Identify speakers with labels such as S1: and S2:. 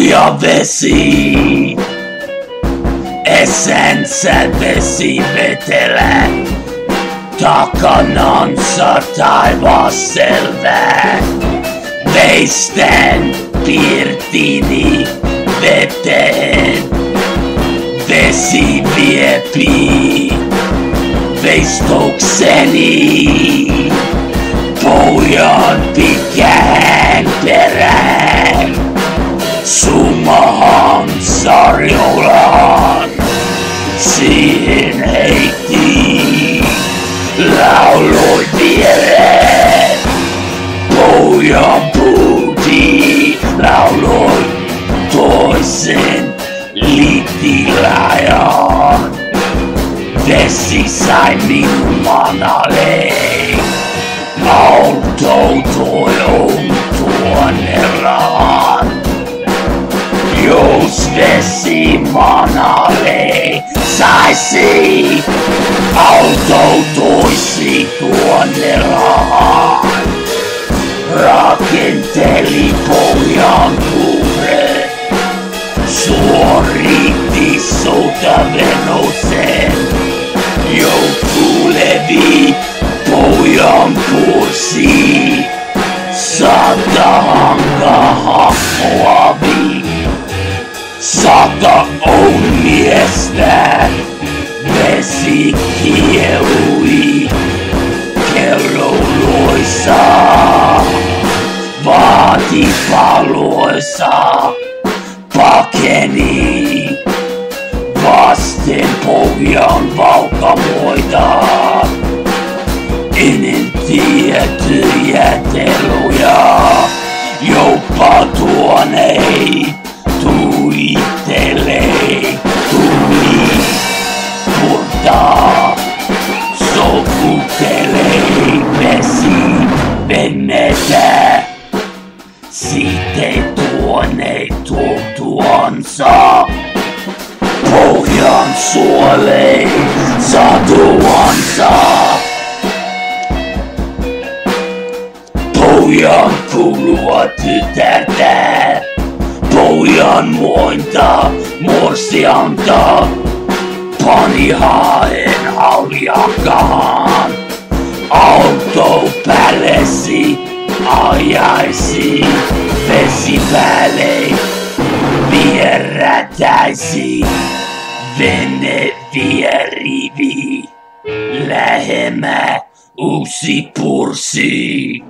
S1: Pohjavesi. Essensen vesi vetele. Takanansa taivas selvä. Veisten pirtini veteen. Vesi viepi veistokseni. Pohjan pitkään Sumahan Sariolahan. Siihen heitti lauloi viereen. Pohjan puuti lauloi toisen liittiläjään. Vesi sai minun Manalle. Autoutui Jos vesi Manalle saisi, autoutuisi Tuonelahan. Rakenteli pohjan kuure, suoritti sotavenoseen. Joutuu levi pohjan kursi, sata Sata on miestä, vesi kiehui, kello loissa, vaati paloissa, pakeni, vasten pohjan valkamoita. Ennen tiettyjä teluja, vennetä. Sitten tuonne tuotuansa. Pohjan suolee satuansa. Pohjan kuulua tytärtä. Pohjan muinta morsianta. Pani haen hauliakaan. Auto päällesi ajaisi vesi päälle. Vierätäisi vene vierivi. Lähemmä uusi pursi.